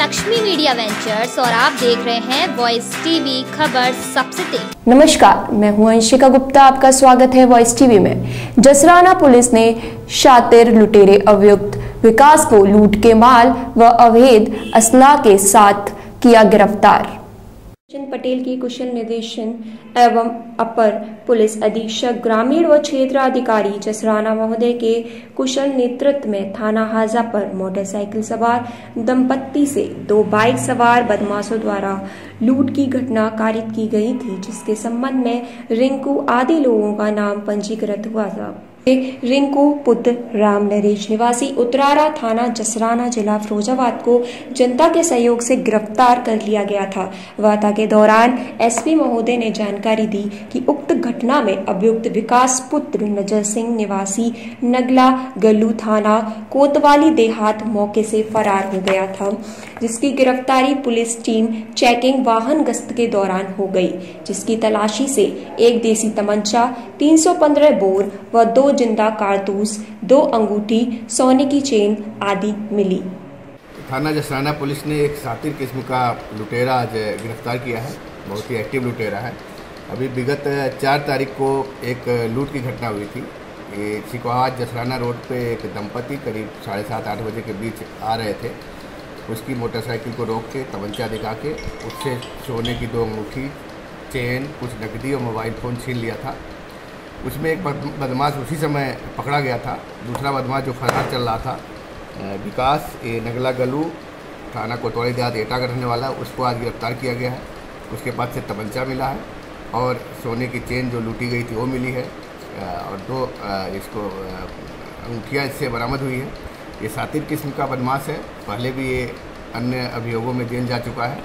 Lakshmi media ventures और आप देख रहे हैं वॉइस टीवी खबर सबसे तेज नमस्कार, मैं हूँ अंशिका गुप्ता, आपका स्वागत है वॉइस टीवी में। जसराना पुलिस ने शातिर लुटेरे अभियुक्त विकास को लूट के माल व अवैध असला के साथ किया गिरफ़्तार। चंद पटेल की कुशल निर्देशन एवं अपर पुलिस अधीक्षक, ग्रामीण व क्षेत्र अधिकारी जसराना महोदय के कुशल नेतृत्व में थाना हाजा पर मोटरसाइकिल सवार, दंपत्ति से दो बाइक सवार बदमाशों द्वारा लूट की घटना कारित की गई थी, जिसके संबंध में रिंकू आदि लोगों का नाम पंजीकृत हुआ था। रिंकू, पुत्र राम नरेश निवासी, उतरारा थाना जसराना जिला फिरोजाबाद को जनता के सहयोग से गिरफ़्तार कर लिया गया था। वार्ता के दौरान एसपी महोदय ने जानकारी दी कि उक्त घटना में अभियुक्त विकास पुत्र नज़र सिंह निवासी नगला गल्लू थाना कोतवाली देहात मौके से फरार हो गया था, जिसकी गिरफ्तारी पुलिस टीम चेकिंग वाहन गश्त के दौरान हो गई, जिसकी तलाशी से एक देसी तमंचा 315 बोर व दो ज़िंदा कारतूस, दो अंगूठी, सोने की चेन आदि मिली। थाना जसराना पुलिस ने एक सातिर किस्म का लुटेरा आज गिरफ़्तार किया है। बहुत ही एक्टिव लुटेरा है। अभी विगत चार तारीख को एक लूट की घटना हुई थी। चिकवाज जसराना रोड पे एक दंपति करीब साढ़े सात, आठ बजे के बीच आ रहे थे। उसकी मोटरसाइकिल को रोक के तवंचा दिखा के उससे सोने की दो अंगूठी, चेन, कुछ नकदी और मोबाइल फ़ोन छीन लिया था। उसमें एक बदमाश उसी समय पकड़ा गया था। दूसरा बदमाश जो फरार चल रहा था विकास ये नगला गलू, थाना कोतवाली देहात एटा का रहने वाला, उसको आज गिरफ़्तार किया गया है। उसके पास से तमंचा मिला है और सोने की चेन जो लूटी गई थी वो मिली है। और दो इसको अंगूठियाँ इससे बरामद हुई है। ये सातिर किस्म का बदमाश है। पहले भी ये अन्य अभियोगों में जेल जा चुका है।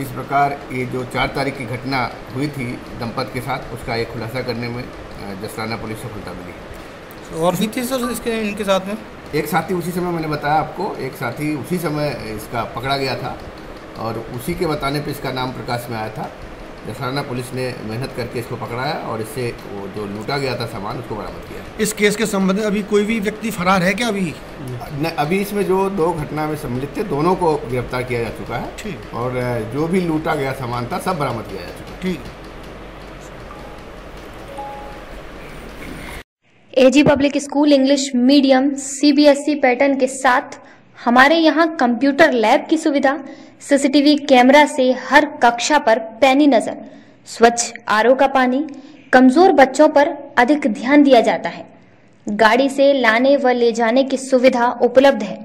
इस प्रकार ये जो चार तारीख की घटना हुई थी दंपत के साथ उसका एक खुलासा करने में जसराना पुलिस सफलता मिली। और भी थी सर इसके इनके साथ में? एक साथी उसी समय मैंने बताया आपको एक साथी उसी समय इसका पकड़ा गया था और उसी के बताने पर इसका नाम प्रकाश में आया था। जसराना पुलिस ने मेहनत करके इसको पकड़ाया और इससे वो जो लूटा गया था सामान उसको बरामद किया। इस केस के संबंध में अभी कोई भी व्यक्ति फरार है क्या अभी? न, अभी इसमें जो दो घटना में सम्मिलित थे दोनों को गिरफ़्तार किया जा चुका है। ठीक। और जो भी लूटा गया सामान था सब बरामद किया जा चुका है। ठीक। AG public school English medium CBSE pattern के साथ हमारे यहाँ कंप्यूटर लैब की सुविधा, सीसीटीवी कैमरा से हर कक्षा पर पैनी नज़र, स्वच्छ आरओ का पानी, कमज़ोर बच्चों पर अधिक ध्यान दिया जाता है। गाड़ी से लाने व ले जाने की सुविधा उपलब्ध है।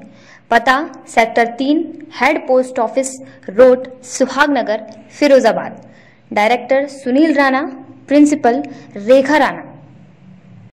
पता, सेक्टर तीन, head post office, road, Suhagnagar, Firozabad. Director Sunil Rana, principal Rekha Rana.